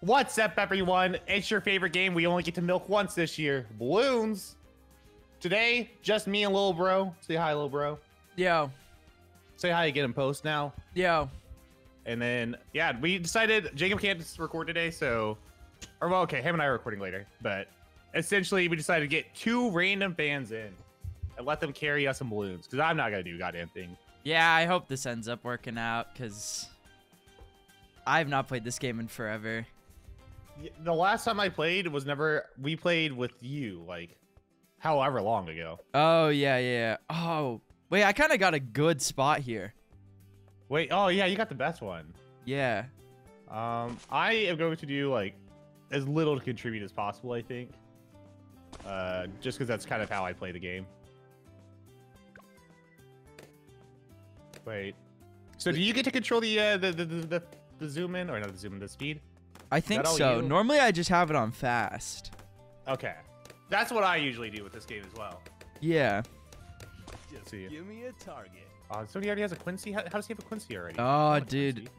What's up, everyone? It's your favorite game we only get to milk once this year, Bloons. Today, just me and little bro. Say hi, little bro. Yo, Say hi again in post now. yo. And then, yeah, we decided Jacob can't record today, so, or well, okay, him and I are recording later. But essentially, we decided to get two random fans in and let them carry us some balloons because I'm not gonna do a goddamn thing. Yeah, I hope this ends up working out because I've not played this game in forever. The last time I played was never. We played with you, like, however long ago. Oh, yeah, yeah. Oh, wait, I kind of got a good spot here. Wait, oh yeah, you got the best one. Yeah. Um, I am going to do like as little to contribute as possible. I think, uh, just because that's kind of how I play the game. Wait, so do you get to control the uh, the, the, the the the zoom in or not the zoom in the speed? I think so. you? Normally, I just have it on fast. Okay, that's what I usually do with this game as well. Yeah. Let's see. Give me a target. Uh, somebody already has a Quincy. How, how does he have a Quincy already? Oh, I dude. Quincy.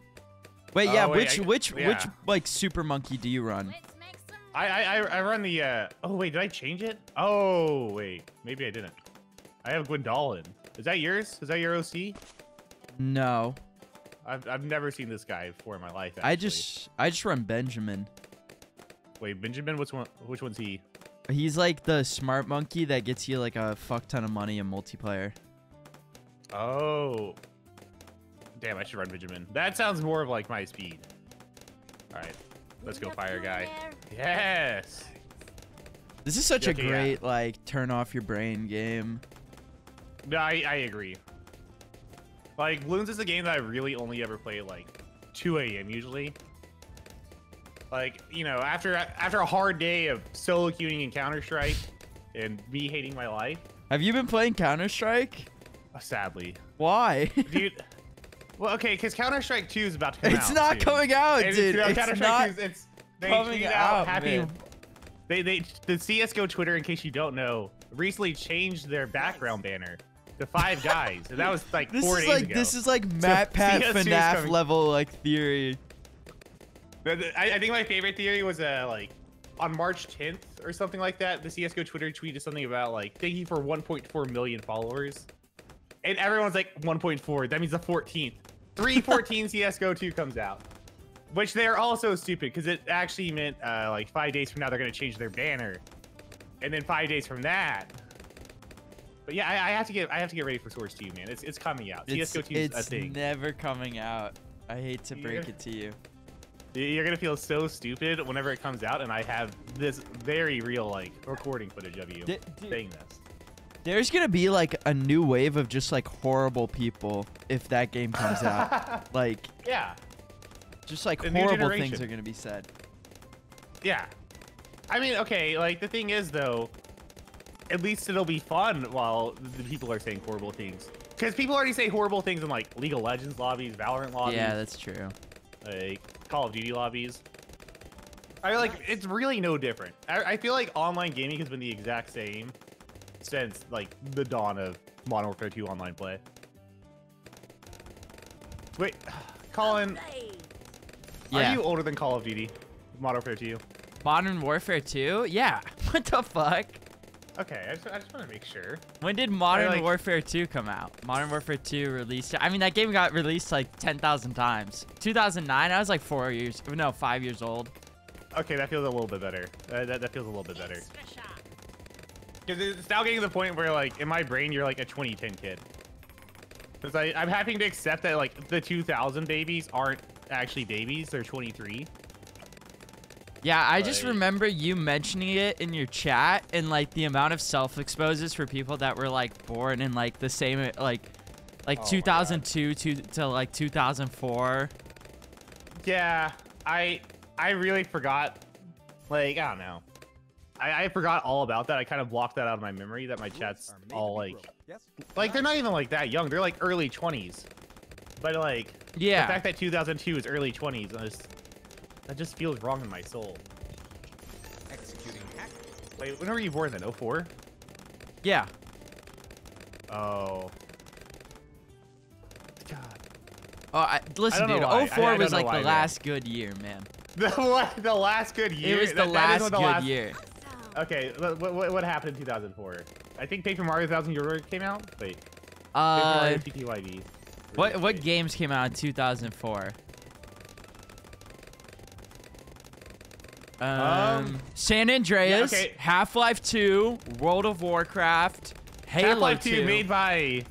Wait, Oh, yeah. wait, which I- which yeah. which like super monkey do you run? Let's make some I, I I I run the. uh Oh wait, did I change it? Oh wait, maybe I didn't. I have Gwendolin. Is that yours? Is that your OC? No, I've, I've never seen this guy before in my life. I just I just run Benjamin. wait. Benjamin, which one? Which one's he? He's like the smart monkey that gets you like a fuck ton of money in multiplayer. Oh, damn! I should run Benjamin. That sounds more of like my speed. All right, let's go, fire guy. Yes. This is such a Okay, yeah. great like turn off your brain game. No, I I agree. Like Bloons is a game that I really only ever play at like 2 a.m. usually. Like you know, after after a hard day of solo queuing in Counter Strike, and me hating my life, Have you been playing Counter Strike? uh, sadly, Why? dude. Well, okay, because Counter Strike 2 is about to come out. it's not soon. coming out, dude. no, It's Counter-Strike not. 2 's- it's they coming tweeted out, happy. man. They they the CS:GO Twitter, in case you don't know, recently changed their background banner to five guys, and that was like This four is days like ago. this is like Matt Pat CS2 FNAF coming. level like theory. The- the- I, I think my favorite theory was uh like on March 10th or something like that. The CS:GO Twitter tweeted something about like thank you for 1.4 million followers, and everyone's like 1.4. That means the 14th. 314 CS:GO 2 comes out, which they're also stupid because it actually meant uh like five days from now they're gonna change their banner, and then five days from that. But yeah, I, I have to get I have to get ready for Source 2, man. It's it's coming out. It's, CS:GO 2 is a it's never coming out. I hate to break Yeah. it to you. You're gonna feel so stupid whenever it comes out, and I have this very real like recording footage of you dude. saying this. There's gonna be like a new wave of just like horrible people if that game comes out. like Yeah, just like new horrible things are gonna be said. yeah. I mean, okay, like the thing is though, at least it'll be fun while the people are saying horrible things. Because people already say horrible things in like League of Legends lobbies, Valorant lobbies, Yeah, that's true. like Call of Duty lobbies. I like it's really no different. I, I feel like online gaming has been the exact same since like the dawn of Modern Warfare 2 online play. Wait, Colin, Blade. Yeah. are you older than Call of Duty? Modern Warfare 2? Modern Warfare 2? Yeah. What the fuck? Okay, I just, I just want to make sure. When did Modern like- Warfare 2 come out? Modern Warfare 2 released. I mean, that game got released like 10,000 times. 2009, I was like four years, no, five years old. Okay, that feels a little bit better. Uh, that, that feels a little bit better. Extra shot. Because it's now getting to the point where, like, in my brain, you're like a 2010 kid. Because I'm having to accept that, like, the 2000 babies aren't actually babies; they're 23. Yeah, I just remember you mentioning it in your chat and like the amount of self-exposes for people that were like born in like the same like like Oh 2002 to to like 2004. Yeah, I I really forgot. Like, I don't know. I, I forgot all about that. I kind of blocked that out of my memory. That my chat's Are made to all like. Yes. like they're not even like that young. They're like early 20s. But like, Yeah. the fact that 2002 is early 20s, I just, that just feels wrong in my soul. Executing hack. Wait, when were you born then? 04? Yeah. Oh. God. Oh, I, listen, don't dude. why. I- I 04 was like the though. last good year, man. The what? The last good year. It was the That- that is last what good the year. Okay, what, what, what happened in 2004? I think Paper Mario Thousand Year Door came out. Wait, Paper Uh, Mario TTYD. what what games came out in 2004? Um, Um, San Andreas, okay. Half-Life 2, World of Warcraft, Halo Half-Life 2. 2 made by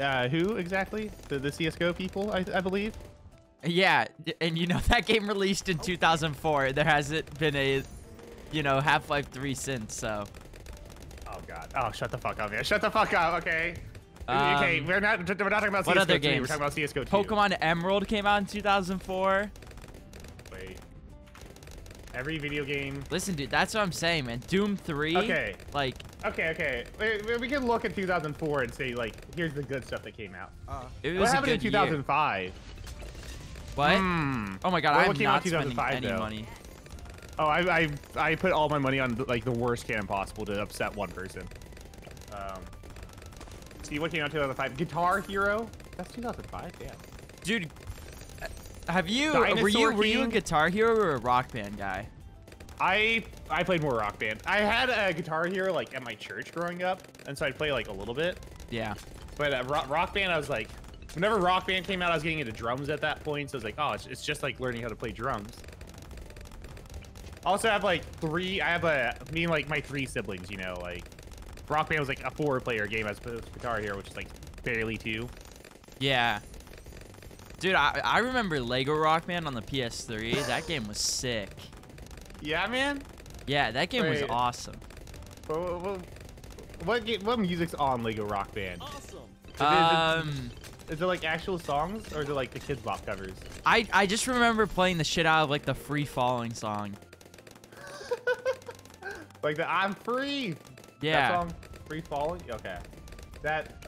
uh, who exactly? The, the CS:GO people, I, I believe. Yeah, and you know that game released in 2004. There hasn't been a, you know, Half-Life 3 since. So, Oh God. Oh, shut the fuck up, man. Shut the fuck up. Okay. okay, Um, we're not we're not talking about what CS:GO other 3, We're talking about CS:GO 2. Pokemon Emerald came out in 2004. Wait. Every video game. Listen, dude, that's what I'm saying, man. Doom 3. Okay. Like, Okay, okay. We, we- we can look at 2004 and say like, here's the good stuff that came out. Uh, it What was a happened in good year. 2005? What? Hmm. Oh my god, What- I'm came out not in spending 2005 any though? money. Oh, I, I I put all my money on like the worst cannon possible to upset one person. Um, see what came out in 2005? Guitar Hero. That's 2005. Yeah. Dude, have you were you Dinosaur were you a Guitar Hero or a Rock Band guy? I I played more Rock Band. I had a Guitar Hero like at my church growing up, and so I'd play like a little bit. Yeah. But uh, rock, rock Band, I was like, whenever Rock Band came out, I was getting into drums at that point. So I was like, oh, it's, it's just like learning how to play drums. Also, I have like three. I have a me and like my three siblings. You know, like Rock Band was like a four-player game as opposed to Guitar Hero, which is like barely two. Yeah. Dude, I, I remember Lego Rock Band on the PS3. That game was sick. Yeah, man. Yeah, that game was Wait. awesome. What what, what, music's on Lego Rock Band? awesome. it- Um, Is it like actual songs or is it like the Kids Bop covers? I I just remember playing the shit out of like the Free Falling song. Like the I'm free. That Yeah. song, free falling. Okay. That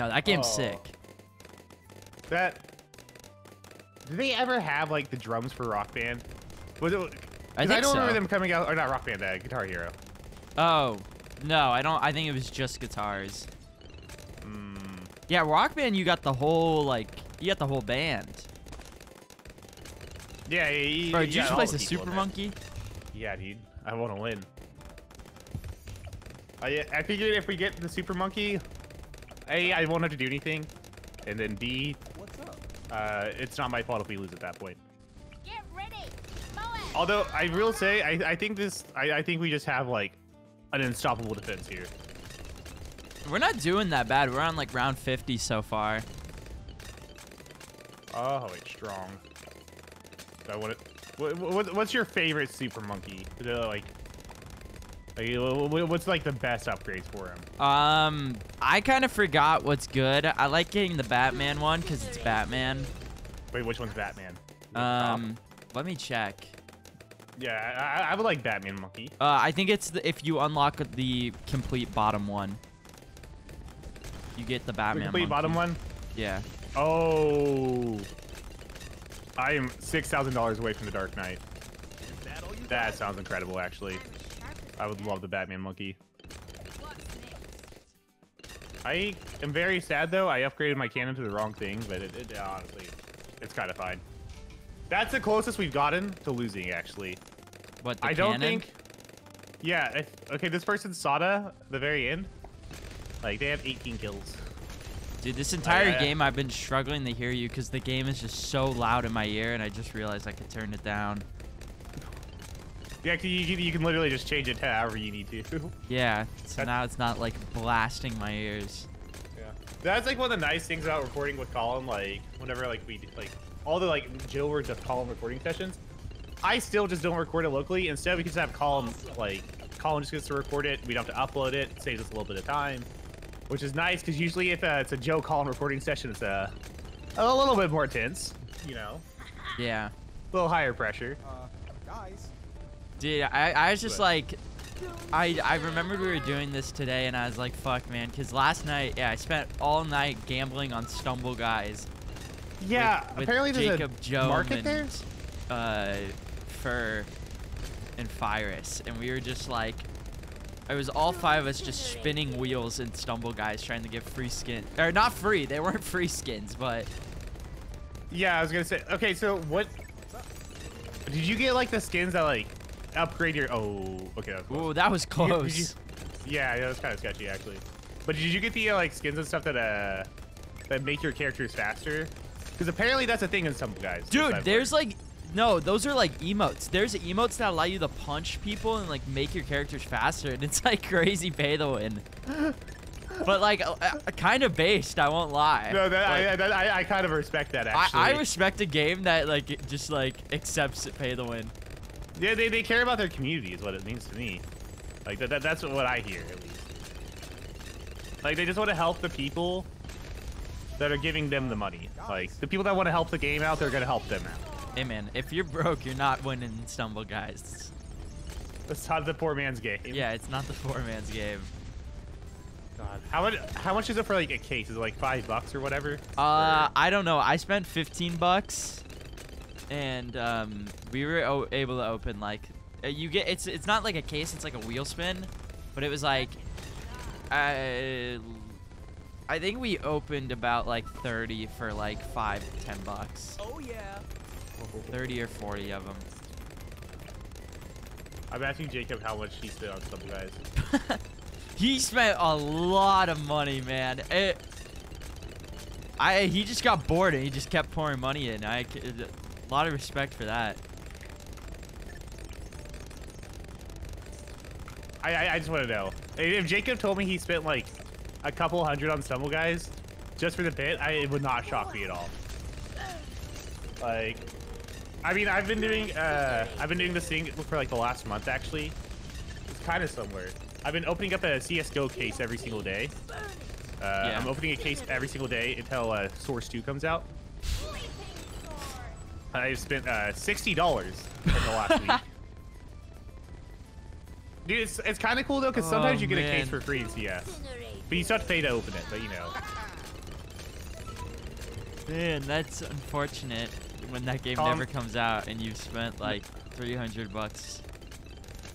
No, that game's Oh. sick. That. Did they ever have like the drums for Rock Band? Was it? I I don't remember them coming out, or not Rock Band, uh, Guitar Hero. Oh, no, I don't. I think it was just guitars. Mm, Yeah, Rock Band, you got the whole like, you got the whole band. yeah, yeah, yeah. Bro, did you just all play the the people Super. Monkey? Yeah, dude. I want to win. I, I figured if we get the Super Monkey, A, I won't have to do anything. And then B? Uh, it's not my fault if we lose at that point. Get ready. Mow. Although, I will say, I, I think this, I, I think we just have, like, an unstoppable defense here. We're not doing that bad. We're on like round 50 so far. Oh, it's strong. I want it. What, what, what's your favorite Super Monkey? Is it, like, like, wh- wh- what's like the best upgrades for him? Um, I kind of forgot what's good. I like getting the Batman one because it's Batman. Wait, which one's Batman? Um, let me check. yeah, I, I would like Batman Monkey. Uh, I think it's the, if you unlock the complete bottom one. You get the The Batman. complete bottom one. Yeah. Oh, I am six thousand dollars away from the Dark Knight. That all you That got? sounds incredible, actually. I would love the Batman Monkey. I am very sad though. I upgraded my cannon to the wrong thing, but it, it honestly, it's kind of fine. That's the closest we've gotten to losing, actually. What? The I don't think. Yeah. If, okay, this person's Sauda. The very end. Like they have 18 kills. Dude, this entire yeah. game I've been struggling to hear you because the game is just so loud in my ear, and I just realized I could turn it down. Yeah, 'cause you, can- you can literally just change it to however you need to. Yeah. So That- now it's not like blasting my ears. Yeah. That's like one of the nice things about recording with Colin. Like whenever like we like all the like Jill words of Colin recording sessions, I still just don't record it locally. Instead, we can just have Colin like Colin just gets to record it. We don't have to upload it. It saves us a little bit of time, which is nice because usually if uh, it's a Jo Colin recording session, it's a a little bit more tense. You know, Yeah. a little higher pressure. Uh, guys. Dude, I, I was just like, I, I remembered we were doing this today, and I was like, fuck, man. Because last night, yeah, I spent all night gambling on Stumble Guys. Yeah, with, with apparently there's Jacob a Joe market and, there. uh, Fur and Fyrus. And we were just like, it was all five of us just spinning wheels in Stumble Guys trying to get free skin. Or not free, they weren't free skins, but Yeah, I was gonna say. Okay, so what? did you get like the skins that like upgrade your? Oh, okay. Close. Ooh, that was Did you- close. did you- yeah, yeah, that's kind of sketchy actually. But did you get the uh, like skins and stuff that uh that make your characters faster? Because apparently that's a thing in some guys. Dude, there's like no, those are like emotes. There's emotes that allow you to punch people and like make your characters faster, and it's like crazy pay to win. but like uh, uh, kind of based, I won't lie. no, that, I, that I, I kind of respect that I, actually. I respect a game that like just like accepts pay to win. Yeah, they, they care about their community is what it means to me. Like that, that that's what I hear at least. Like they just want to help the people that are giving them the money. Like the people that want to help the game out, they're gonna help them out. Hey man, if you're broke, you're not winning Stumble Guys. That's not the poor man's game. Yeah, it's not the poor man's game. God. How much? How much is it for like a case? Is it like five bucks or whatever? Uh, Or- I don't know. I spent 15 bucks, and um, we were o- able to open like uh, you get. It's it's not like a case. It's like a wheel spin, but it was like, uh, I think we opened about like 30 for like five to 10 bucks. Oh yeah. 30 or 40 of them. I'm asking Jacob how much he spent on Stumble Guys. he spent a lot of money, man. It. I he just got bored and he just kept pouring money in. I c- a lot of respect for that. I, I I just want to know if Jacob told me he spent like a couple hundred on Stumble Guys just for the bit, I it would not shock me at all. Like, I mean, I've been doing uh I've been doing this thing for like the last month actually. It's kind of somewhere. I've been opening up a CS:GO case every single day. Uh, Yeah. I'm opening a case every single day until uh, Source 2 comes out. I've spent uh, sixty dollars in the last week. Dude, it's, it's kind of cool though, because sometimes Oh, you get a case for free in CS, but you still have to pay to open it. But you know, Man, that's unfortunate when that game Um, never comes out and you've spent like 300 bucks,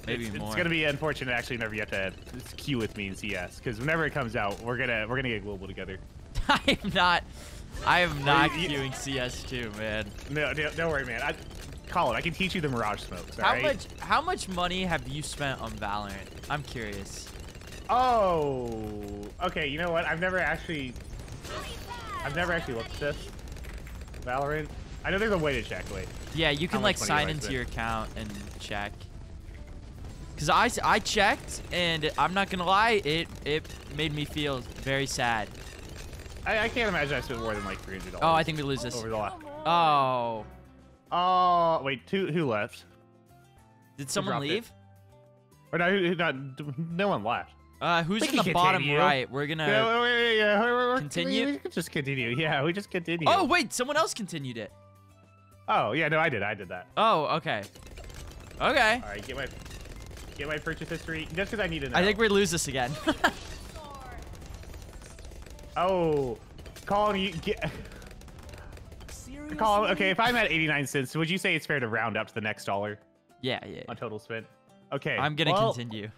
maybe it's, more. it's gonna be unfortunate actually whenever you have to queue with me in CS, because whenever it comes out, we're gonna we're gonna get global together. I am not. I am not you- queuing CS2, man. No, no don't worry, man. I, Colin, I can teach you the Mirage smokes. How alright? much? How much money have you spent on Valorant? I'm curious. Oh, okay. You know what? I've never actually, I've never actually looked at this. Valorant. I know there's a way to check. Wait. Yeah, you can like sign into your account and check. Cause I I checked and I'm not gonna lie, it it made me feel very sad. I, I can't imagine I spent more than like three hundred dollars. Oh, I think we lose this. over the last. Oh, Oh, wait. Two. Who left? did someone dropped it. leave? Or no? Not, no one left. Uh, who's We in the can bottom right? We're gonna. yeah, wait, wait, yeah, we're- we're- Continue? We, we just continue. Yeah, we just continue. Oh wait, someone else continued it. Oh yeah, no, I did. I did that. Oh, okay. Okay. All right, get my get my purchase history just because I need to know. I think we lose this again. Oh, Colin, you get. Seriously? Colin, okay, if I'm at 89 cents, would you say it's fair to round up to the next dollar yeah, yeah. on total spent? Okay. I'm gonna well, continue.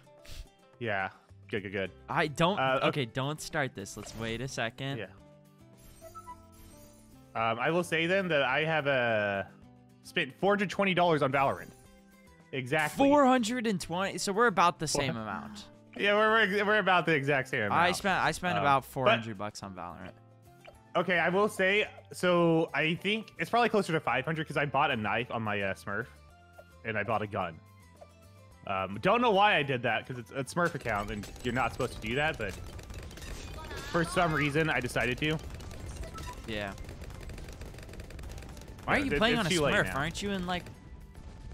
Yeah. Good, good, good. I don't. Uh, okay. okay. don't start this. Let's wait a second. Yeah. Um, I will say then that I have uh, spent $420 on Valorant. Exactly. 420. So we're about the same amount. Yeah, we're, we're, we're about the exact same amount. I spent I spent Um, about 400 bucks on Valorant. Okay, I will say, so I think it's probably closer to 500 because I bought a knife on my uh, Smurf, and I bought a gun. Um, don't know why I did that because it's a Smurf account and you're not supposed to do that, but for some reason I decided to. Yeah. Why are you it- playing on a Smurf? Aren't you in like?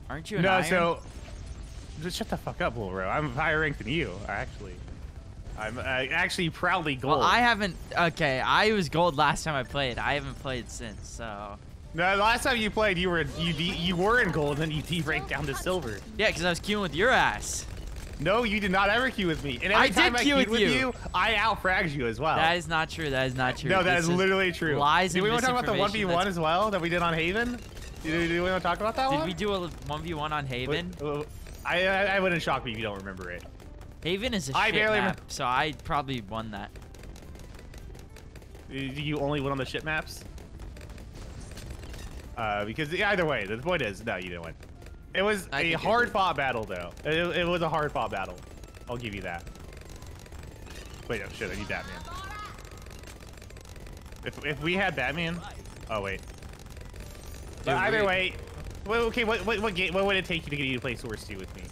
Aren't you in No, Iron? so just shut the fuck up, little bro. I'm higher ranked than you, actually. I'm uh, actually proudly gold. Well, I haven't. Okay, I was gold last time I played. I haven't played since. So No, the last time you played, you were you you were in gold, and then you de-ranked down to silver. yeah, because I was queuing with your ass. No, you did not ever queue with me. And every I did time I queue with with you. you, I outfragged you as well. That is not true. That is not true. no, that This is literally true. lies Do we want to talk about the one v one as well that we did on Haven? Do, do we want to talk about that Did one? Did we do a one v one on Haven? Wait, uh, I, I I wouldn't shock me if you don't remember it. Haven is a I shit barely map, so I probably won that. You only went on the shit maps. Uh, because either way, the point is, no, you didn't win. It was I a hard fought battle, though. It, it was a hard fought battle. I'll give you that. Wait, oh shit, I need Batman. If, if we had Batman, oh wait. Dude, either way, well, okay, what what what, game, what would it take you to get you to play Source 2 with me?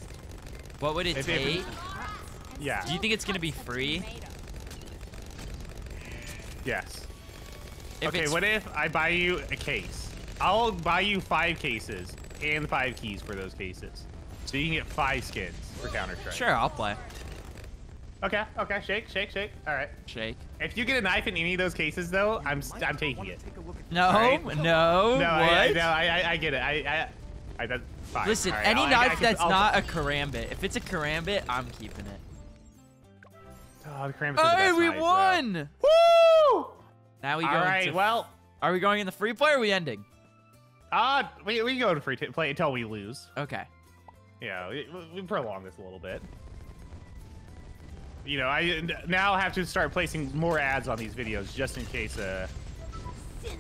What would it If- if- take? Yeah. Do you think it's gonna be free? Yes. If okay, what if I buy you a case? I'll buy you five cases and five keys for those cases. So you can get five skins for Counter Strike. Sure, I'll play. Okay, okay, shake, shake, shake. All right. Shake. If you get a knife in any of those cases, though, I'm I'm taking Wanna it. Take a look at No, Right? no, No, what? I, I, no, I, I, I get it. I, I, I that's fine. Listen, right, any I'll- knife can- that's I'll- not a karambit. If it's a karambit, I'm keeping it. Oh, the Krampus is the Hey, we knife, though. won! Woo! Now we go All right. Well, Are we going in the free play or are we ending? uh, we we go to free play until we lose. Okay. Yeah, we, we prolong this a little bit. You know, I now have to start placing more ads on these videos just in case, uh,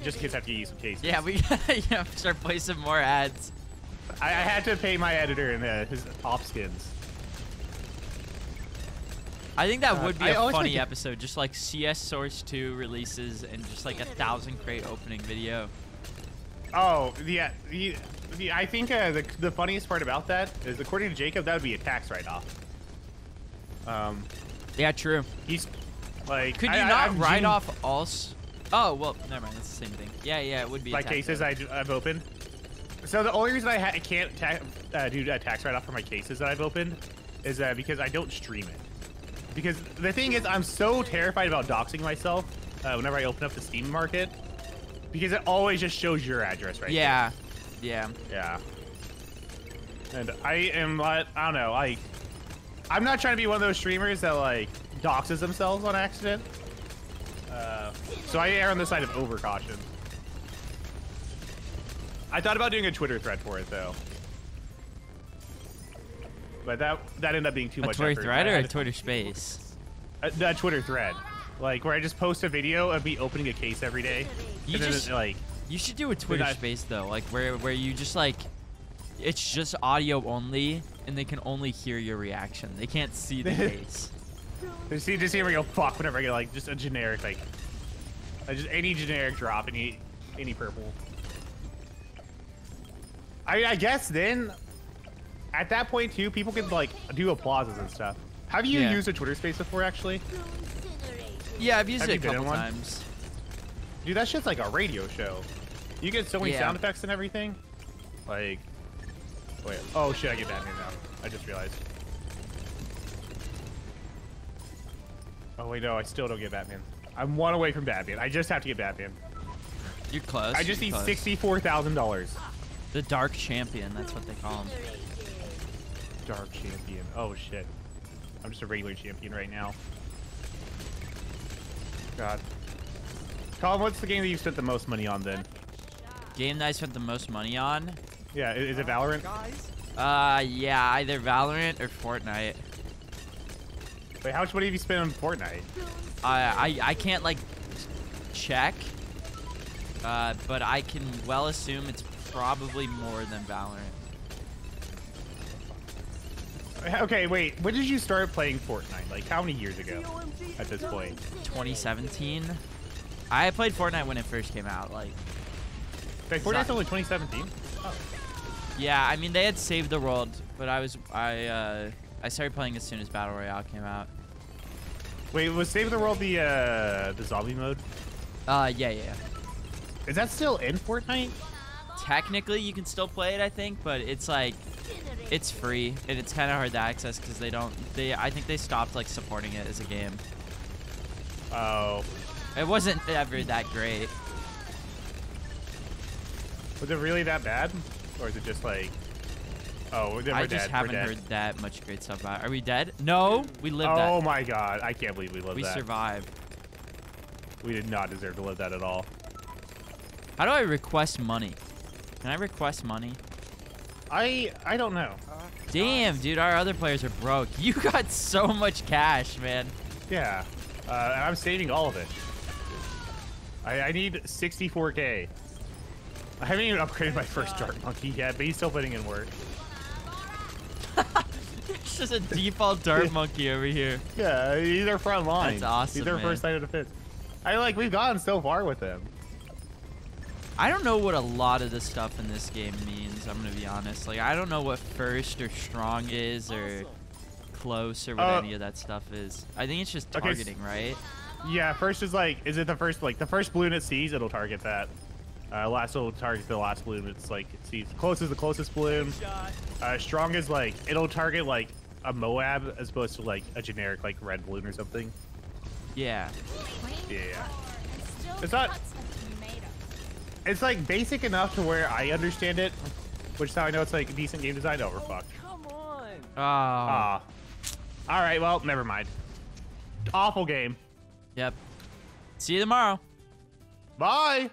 just in case I have to use some cases. Yeah, we yeah, start placing more ads. I, I had to pay my editor and uh, his op skins. I think that God, would be I a funny think episode, just like CS Source 2 releases and just like a thousand crate opening video. Oh, yeah. The, the, I think uh, the, the funniest part about that is, according to Jacob, that would be a tax write-off. Um, Yeah, true. he's like. Could you I- not I'm write off all? Oh well, never mind. That's the same thing. Yeah, yeah, it would be. my cases. I, have opened? So the only reason I ha can't ta uh, do a tax write-off for my cases that I've opened is uh, because I don't stream it. Because the thing is, I'm so terrified about doxing myself uh, whenever I open up the Steam market, because it always just shows your address right Yeah, yeah. Yeah. And I am, I don't know, like, I'm not trying to be one of those streamers that, like, doxes themselves on accident. Uh, so I err on the side of overcaution. I thought about doing a Twitter thread for it, though. But that that ended up being too A much Twitter effort. thread or a Twitter space? a, a Twitter thread. Like, where I just post a video of me opening a case every day. You just- like, You should do a Twitter I- space though, like where where you just like, it's just audio only, and they can only hear your reaction. They can't see the face. Just see, just hear me go fuck whenever I get like just a generic like, uh, just any generic drop, any any purple. I mean, I guess then, at that point too, people could like do applauses and stuff. Have you Yeah. used a Twitter Space before, actually? Yeah, I've used Have it a couple times. Dude, that shit's like a radio show. You get so many Yeah. sound effects and everything. Like, wait, oh shit, I get Batman now. I just realized. Oh wait, no, I still don't get Batman. I'm one away from Batman. I just have to get Batman. You're close. I just you're need close. sixty-four thousand dollars. The Dark Champion, that's what they call him. Dark champion. Oh shit. I'm just a regular champion right now. God. Colin, what's the game that you spent the most money on then? Game that I spent the most money on? Yeah, i- is it Valorant? guys. Uh, yeah, either Valorant or Fortnite. Wait, how much money have you spent on Fortnite? I I I can't like check, uh, but I can well assume it's probably more than Valorant. Okay, wait. When did you start playing Fortnite? Like, how many years ago? At this point. 2017. I played Fortnite when it first came out. Like, Wait, Fortnite's only 2017. yeah, I mean they had saved the world, but I was I uh I started playing as soon as Battle Royale came out. Wait, was Save the World the uh the zombie mode? Uh, yeah, yeah. yeah. Is that still in Fortnite? Technically, you can still play it, I think, but it's like it's free and it's kind of hard to access because they don't they I think they stopped like supporting it as a game. Oh, It wasn't ever that great. was it really that bad, or is it just like? Oh, we're, we're I dead. just we're haven't dead. heard that much great stuff about. it. Are we dead? No, we lived Oh that. my god, I can't believe we lived We that. survived. We did not deserve to live that at all. How do I request money? Can I request money? I I don't know. Damn, dude, our other players are broke. You got so much cash, man. Yeah, uh, and I'm saving all of it. I, I need 64k. I haven't even upgraded my first Dart Monkey yet, but he's still putting in work. Just a default dart monkey over here. Yeah, he's our front line. That's awesome, He's our man. first line of defense. I like we've gotten so far with him. I don't know what a lot of the stuff in this game means. I'm gonna be honest. Like I don't know what first or strong is or close or what Uh, any of that stuff is. I think it's just okay, targeting, right? Yeah, first is like, is it the first like the first balloon it sees? It'll target that. Uh, last will target the last balloon. It's like it sees close is the closest balloon. Uh, strong is like it'll target like a Moab as opposed to like a generic like red balloon or something. Yeah. Yeah. And It's not- cuts a tomato. It's like basic enough to where I understand it, which is how I know it's like decent game design. Oh, we're fucked. Come on. Oh. Ah. All right. Well, never mind. Awful game. Yep. See you tomorrow. Bye.